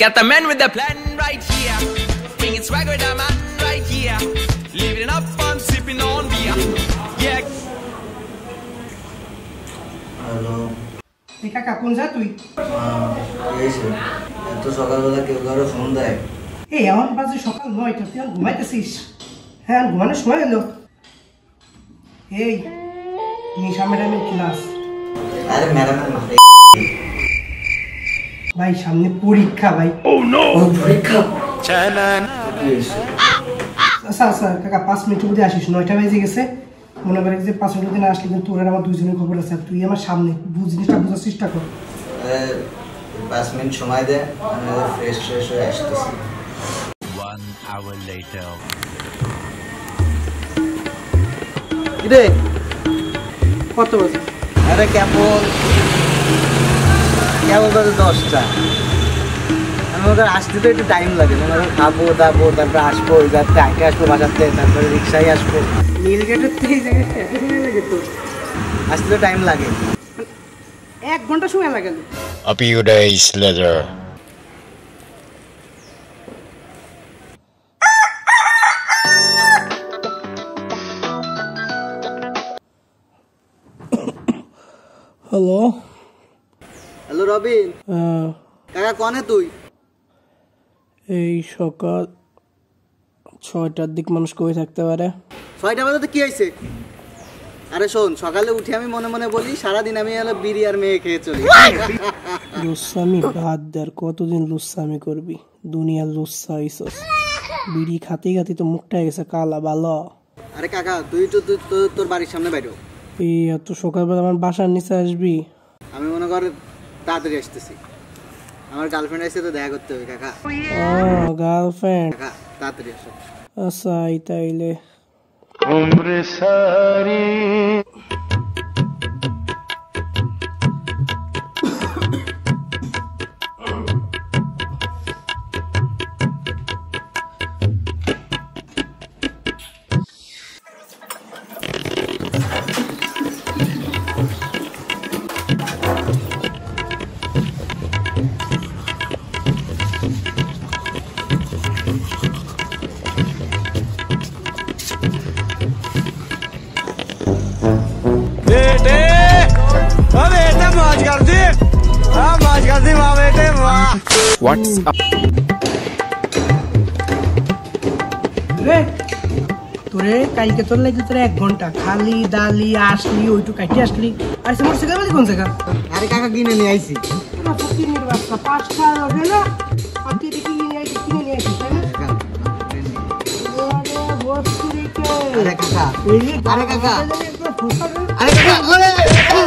Got the man with the plan right here. Bringing swag with the man right here. Living it up and sipping on beer. Yeah. Hello এই কাকা কোন যা তুই এত সকালবেলা কেউ কারও ফোন দেয় এই এমন বাজে সকাল নয়টা তুই এখন ঘুমাইতেছিস হ্যাঁ ঘুমানোর সময় এলো এই নিশা ম্যাডামের ক্লাস আরে ম্যাডামের মাথায় ভাই সামনে পরীক্ষা ভাই। ও পরীক্ষা। আচ্ছা আচ্ছা কাকা পাঁচ মিনিটের মধ্যে আসিস। নয়টা বেজে গেছে। মনে করে যে পাঁচ মিনিটের দিনে আসলে কিন্তু তোর আর আমার দুজনের খবর আছে। তুই আমার সামনে বুঝ জিনিসটা বোঝার চেষ্টা কর। পাঁচ মিনিট সময় দে আমি ফ্রেশ ফ্রেশ হয়ে আসতেছি। One hour later. রে কত বাজে? আরে কেমন? কেমন বাজে দশটা? আমি ওদের আসতে তো একটু টাইম লাগে। মনে হয় খাব দাবো তারপরে আসব যাতে আগে আসব বাজাতে তারপরে রিক্সায় আসব। নীল গেটের থেকে লাগে তো। আসতে তো টাইম লাগে। এক ঘণ্টা সময় লাগে। A few days later. Hello hello Robin. কাকা কনে তুই? এই সকাল ছয়টার দিক মানুষ কই থাকতে পারে? ছয়টা বাজে তো কি হয়েছে? আরে শোন সকালে উঠে আমি মনে মনে বলি সারাদিন আমি হলো বিড়ি আর মেয়ে খেয়ে চলি। লুসামি বাদ দে আর কতদিন লুসামি করবি? দুনিয়ার লুসা হইছস। বিড়ি খাতে খাতে তো মুখটা হয়ে গেছে কালা ভালো। আরে কাকা তুই তো তুই তো- তোর বাড়ির সামনে বাইরো এই এত সকালবেলা আমার বাসার নিচে আসবি? আমি মনে কর তাড়াতাড়ি আসতেছি। আমার গার্লফ্রেন্ড আসছে তো দেখা করতে হবে কাকা। ও গার্লফ্রেন্ড কাকা তাড়াতাড়ি আসো। আচ্ছা তাইলে। উমরে সারি What's up? তোরে কালকে তোর লাগি তোর এক ঘণ্টা খালি দালি আসলি ওইটু কাটি আসলি আর সে মোর কোন জায়গা আরে কাকা কিনে নিয়ে আইছি। কিনে আরে কাকা আরে কাকা। একবার ফুসকা দে। আরে কাকা